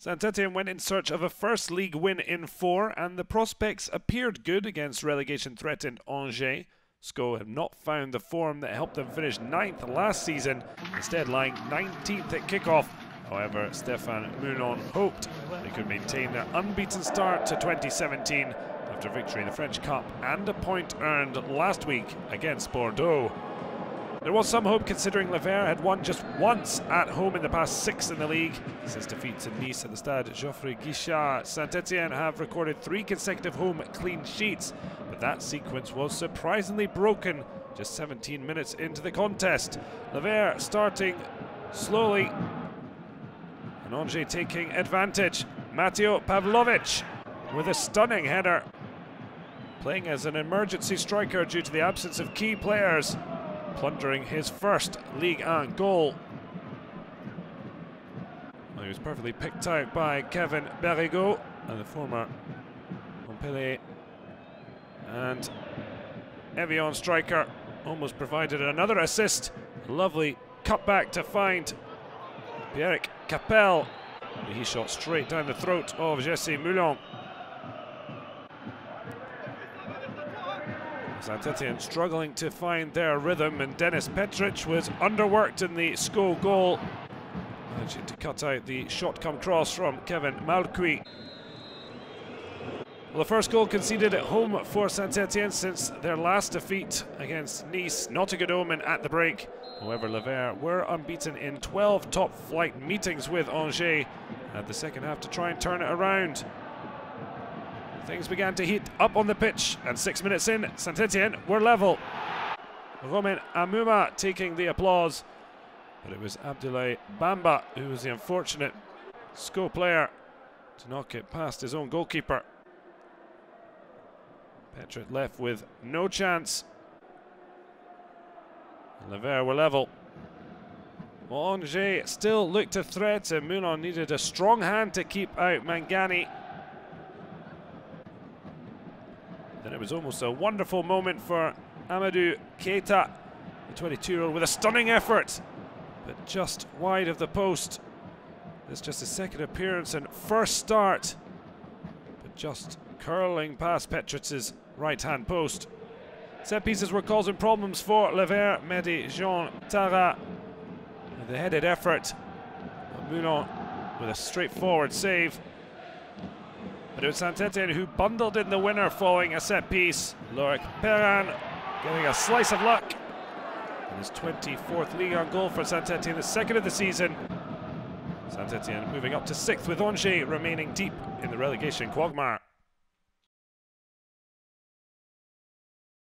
Saint Etienne went in search of a first league win in four, and the prospects appeared good against relegation threatened Angers. SCO have not found the form that helped them finish ninth last season, instead lying 19th at kickoff. However, Stéphane Moulin hoped they could maintain their unbeaten start to 2017 after victory in the French Cup and a point earned last week against Bordeaux. There was some hope considering Les Verts had won just once at home in the past six in the league. Since defeats in Nice at the Stade Geoffroy Guichard, Saint Etienne have recorded three consecutive home clean sheets, but that sequence was surprisingly broken just 17 minutes into the contest. Les Verts starting slowly, and Angers taking advantage. Mateo Pavlovic with a stunning header, playing as an emergency striker due to the absence of key players plundering his first league 1 goal. Well, he was perfectly picked out by Kevin Berigaud and the former Montpellier and Evian striker almost provided another assist. Lovely cutback to find Pierrick Capelle. He shot straight down the throat of Jessy Moulin. Saint struggling to find their rhythm, and Denis Petric was underworked in the SCO goal. Managing to cut out the shot come cross from Kevin Malcuit. Well, the first goal conceded at home for Saint Etienne since their last defeat against Nice. Not a good omen at the break. However, Les Verts were unbeaten in 12 top flight meetings with Angers at the second half to try and turn it around. Things began to heat up on the pitch, and six minutes in, Saint Etienne were level. Romain Hamouma taking the applause, but it was Abdoulaye Bamba who was the unfortunate SCO player to knock it past his own goalkeeper. Petric left with no chance. Les Verts were level. Angers still looked a threat, and Moulin needed a strong hand to keep out Mangani. Then it was almost a wonderful moment for Hamidou Keyta, the 22-year-old, with a stunning effort, but just wide of the post. It's just his second appearance and first start, but just curling past Petric's right-hand post. Set pieces were causing problems for Les Verts, Mehdi Jean Tara a headed effort. Moulin with a straightforward save. But it was Saint who bundled in the winner following a set piece. Loic Perrin getting a slice of luck. And his 24th league on goal for Saint Etienne, the second of the season. Saint Etienne moving up to sixth with Angers remaining deep in the relegation quagmire.